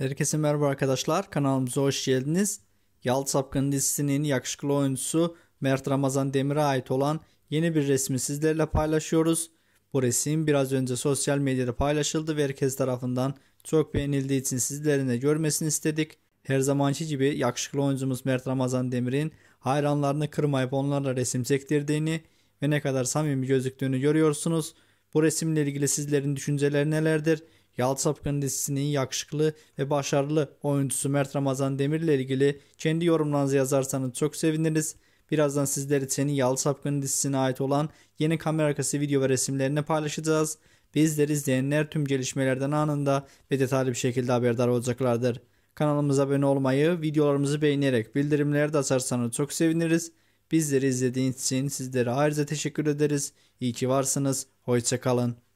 Herkese merhaba arkadaşlar. Kanalımıza hoş geldiniz. Yalı Sapkın dizisinin yakışıklı oyuncusu Mert Ramazan Demir'e ait olan yeni bir resmi sizlerle paylaşıyoruz. Bu resim biraz önce sosyal medyada paylaşıldı ve herkes tarafından çok beğenildiği için sizlerin de görmesini istedik. Her zamanki gibi yakışıklı oyuncumuz Mert Ramazan Demir'in hayranlarını kırmayıp onlarla resim çektirdiğini ve ne kadar samimi gözüktüğünü görüyorsunuz. Bu resimle ilgili sizlerin düşünceleri nelerdir? Yalı Sapkın dizisinin yakışıklı ve başarılı oyuncusu Mert Ramazan Demir ile ilgili kendi yorumlarınızı yazarsanız çok seviniriz. Birazdan sizler için Yalı Sapkın dizisine ait olan yeni kamera arkası video ve resimlerini paylaşacağız. Bizleri izleyenler tüm gelişmelerden anında ve detaylı bir şekilde haberdar olacaklardır. Kanalımıza abone olmayı, videolarımızı beğenerek bildirimleri de açarsanız çok seviniriz. Bizleri izlediğiniz için sizlere ayrıca teşekkür ederiz. İyi ki varsınız. Hoşçakalın.